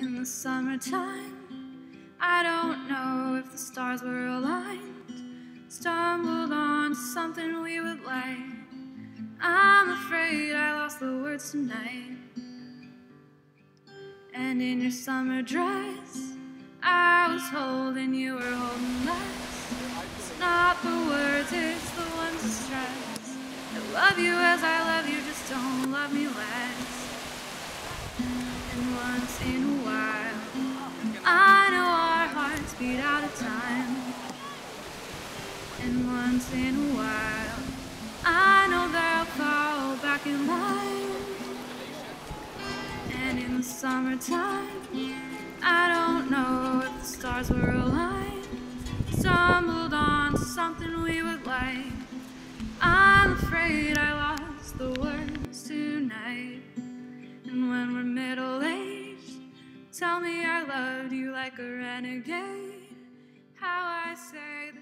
in the summertime. I don't know if the stars were aligned. Stumbled onto something we would like. I'm afraid I lost the words tonight. And in your summer dress, I was holding you were holding less. It's not the words, it's the ones to stress. I love you as I love you, just don't love me less. Once in a while, I know our hearts beat out of time. And once in a while, I know they'll fall back in line. And in the summertime, I don't know if the stars were aligned. Stumbled onto something we would like. I'm afraid I tell me I loved you like a renegade. How I say